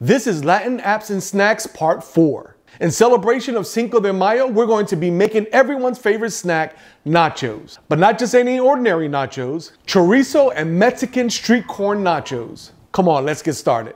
This is Latin Apps and Snacks Part 4. In celebration of Cinco de Mayo, we're going to be making everyone's favorite snack, nachos. But not just any ordinary nachos, chorizo and Mexican street corn nachos. Come on, let's get started.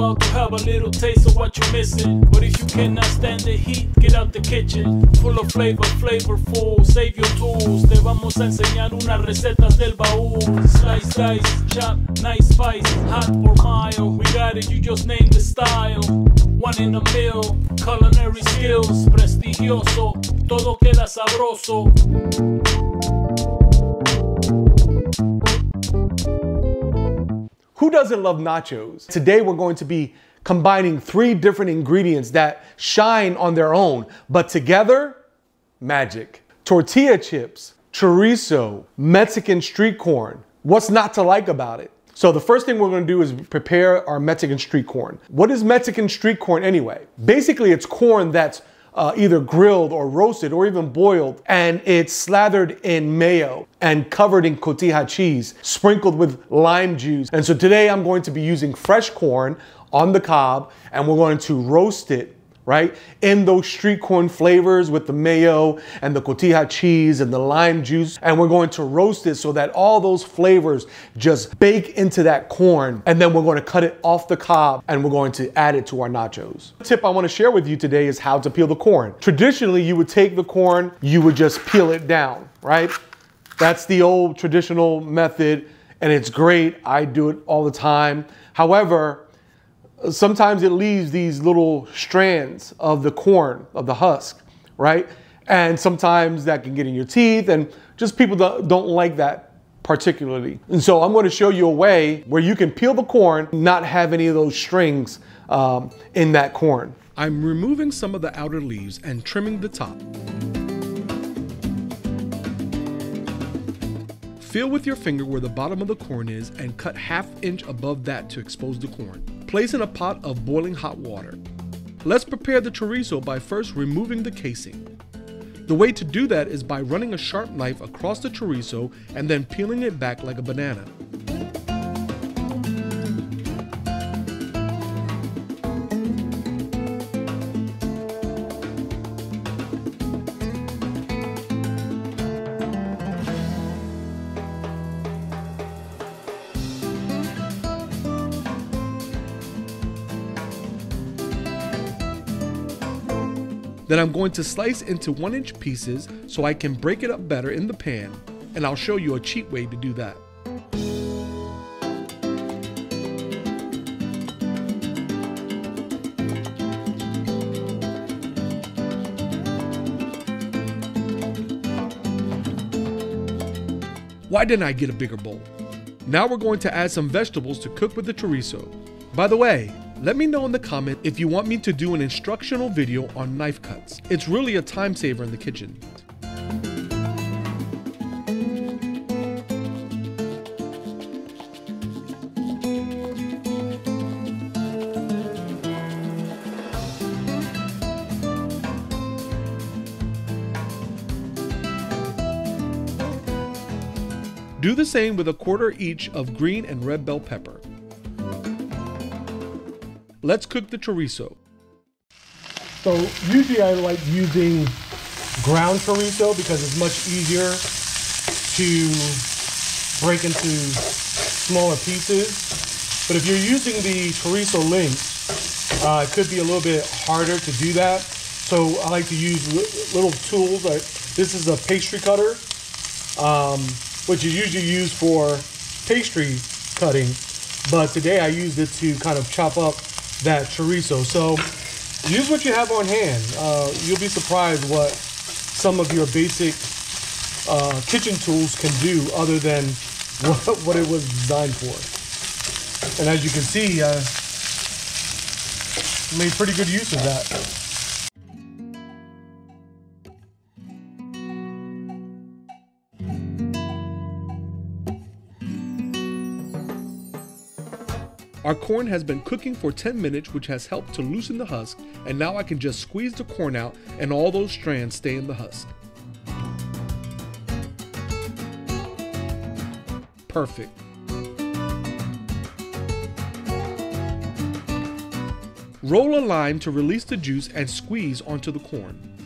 About to have a little taste of what you're missing. But if you cannot stand the heat, get out the kitchen. Full of flavor, flavorful, save your tools. Te vamos a enseñar unas recetas del baúl. Slice, dice, chop, nice spice, hot or mild. We got it, you just name the style. One in a mill, culinary skills, prestigioso. Todo queda sabroso. Doesn't love nachos? Today we're going to be combining three different ingredients that shine on their own, but together, magic. Tortilla chips, chorizo, Mexican street corn. What's not to like about it? So the first thing we're gonna do is prepare our Mexican street corn. What is Mexican street corn anyway? Basically, it's corn that's uh, either grilled or roasted or even boiled, and it's slathered in mayo and covered in cotija cheese, sprinkled with lime juice. And so today I'm going to be using fresh corn on the cob, and we're going to roast it right? In those street corn flavors with the mayo and the cotija cheese and the lime juice. And we're going to roast it so that all those flavors just bake into that corn. And then we're going to cut it off the cob and we're going to add it to our nachos. The tip I want to share with you today is how to peel the corn. Traditionally, you would take the corn, you would just peel it down, right? That's the old traditional method and it's great. I do it all the time. However, sometimes it leaves these little strands of the corn, of the husk, right? And sometimes that can get in your teeth, and just people don't like that particularly. And so I'm going to show you a way where you can peel the corn, not have any of those strings um, in that corn. I'm removing some of the outer leaves and trimming the top. Feel with your finger where the bottom of the corn is and cut half inch above that to expose the corn. Place in a pot of boiling hot water. Let's prepare the chorizo by first removing the casing. The way to do that is by running a sharp knife across the chorizo and then peeling it back like a banana. Then I'm going to slice into one inch pieces so I can break it up better in the pan, and I'll show you a cheap way to do that. Why didn't I get a bigger bowl? Now we're going to add some vegetables to cook with the chorizo. By the way, let me know in the comment if you want me to do an instructional video on knife cuts. It's really a time saver in the kitchen. Do the same with a quarter each of green and red bell pepper. Let's cook the chorizo. So usually I like using ground chorizo because it's much easier to break into smaller pieces. But if you're using the chorizo links, uh, it could be a little bit harder to do that. So I like to use little tools. Like this is a pastry cutter, um, which is usually used for pastry cutting. But today I used it to kind of chop up that chorizo. So use what you have on hand. Uh, you'll be surprised what some of your basic uh, kitchen tools can do other than what, what it was designed for. And as you can see, uh, made pretty good use of that. Our corn has been cooking for 10 minutes which has helped to loosen the husk and now I can just squeeze the corn out and all those strands stay in the husk. Perfect. Roll a lime to release the juice and squeeze onto the corn.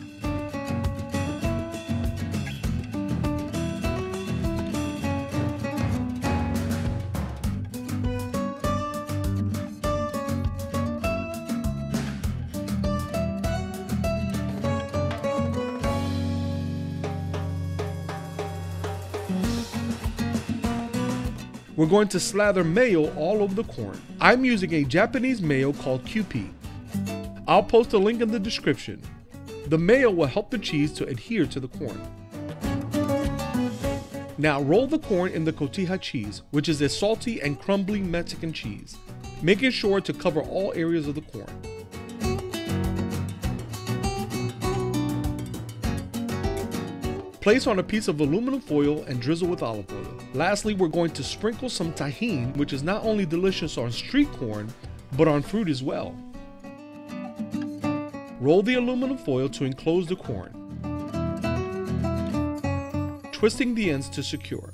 We're going to slather mayo all over the corn. I'm using a Japanese mayo called Kewpie. I'll post a link in the description. The mayo will help the cheese to adhere to the corn. Now roll the corn in the cotija cheese, which is a salty and crumbly Mexican cheese, making sure to cover all areas of the corn. Place on a piece of aluminum foil and drizzle with olive oil. Lastly, we're going to sprinkle some Tajín, which is not only delicious on street corn, but on fruit as well. Roll the aluminum foil to enclose the corn, twisting the ends to secure.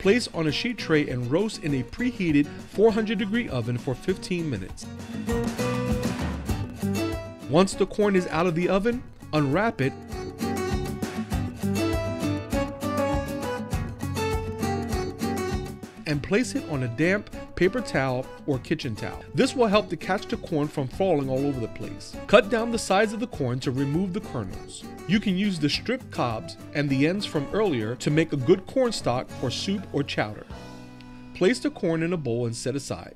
Place on a sheet tray and roast in a preheated 400 degree oven for 15 minutes. Once the corn is out of the oven, unwrap it and place it on a damp paper towel or kitchen towel. This will help to catch the corn from falling all over the place. Cut down the sides of the corn to remove the kernels. You can use the stripped cobs and the ends from earlier to make a good corn stock for soup or chowder. Place the corn in a bowl and set aside.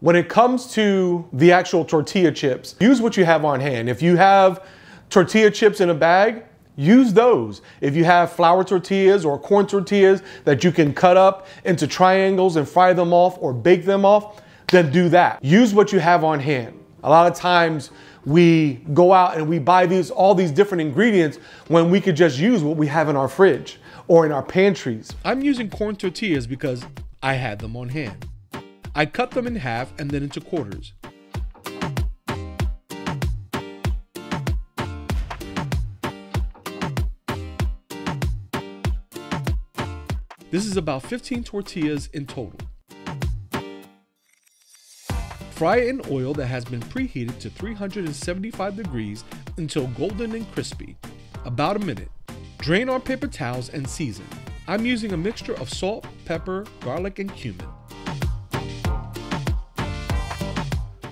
When it comes to the actual tortilla chips, use what you have on hand. If you have tortilla chips in a bag, use those. If you have flour tortillas or corn tortillas that you can cut up into triangles and fry them off or bake them off, then do that. Use what you have on hand. A lot of times we go out and we buy these all these different ingredients when we could just use what we have in our fridge or in our pantries. I'm using corn tortillas because I had them on hand. I cut them in half and then into quarters. This is about 15 tortillas in total. Fry in oil that has been preheated to 375 degrees until golden and crispy, about a minute. Drain on paper towels and season. I'm using a mixture of salt, pepper, garlic, and cumin.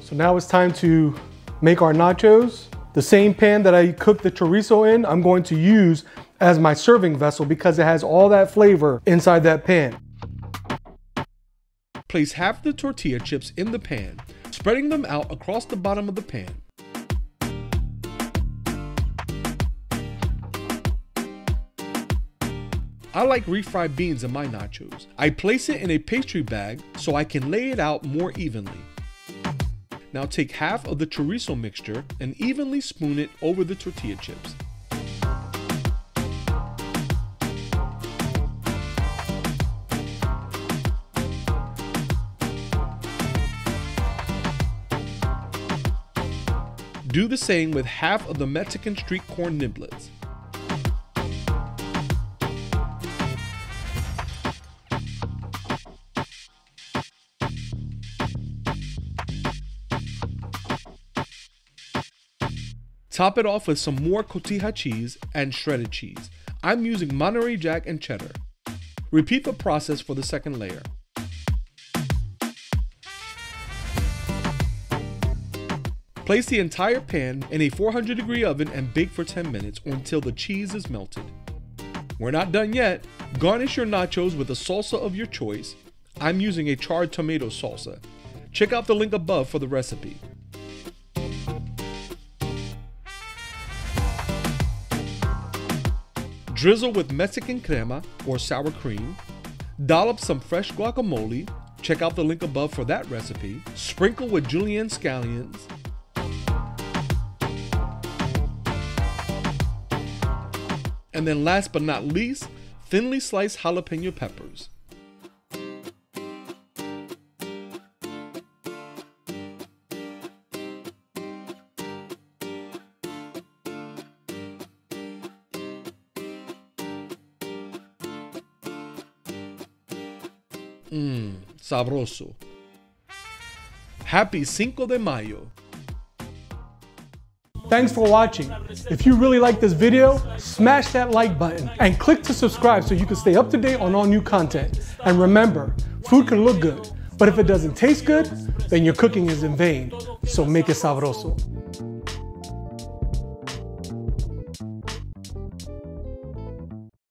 So now it's time to make our nachos. The same pan that I cooked the chorizo in, I'm going to use as my serving vessel because it has all that flavor inside that pan. Place half the tortilla chips in the pan, spreading them out across the bottom of the pan. I like refried beans in my nachos. I place it in a pastry bag so I can lay it out more evenly. Now take half of the chorizo mixture and evenly spoon it over the tortilla chips. Do the same with half of the Mexican street corn niblets. Top it off with some more cotija cheese and shredded cheese. I'm using Monterey Jack and cheddar. Repeat the process for the second layer. Place the entire pan in a 400 degree oven and bake for 10 minutes or until the cheese is melted. We're not done yet. Garnish your nachos with a salsa of your choice. I'm using a charred tomato salsa. Check out the link above for the recipe. Drizzle with Mexican crema or sour cream. Dollop some fresh guacamole. Check out the link above for that recipe. Sprinkle with julienne scallions. And then last but not least, thinly sliced jalapeno peppers. Mmm, sabroso. Happy Cinco de Mayo. Thanks for watching. If you really like this video, smash that like button and click to subscribe so you can stay up to date on all new content. And remember, food can look good, but if it doesn't taste good, then your cooking is in vain. So make it sabroso.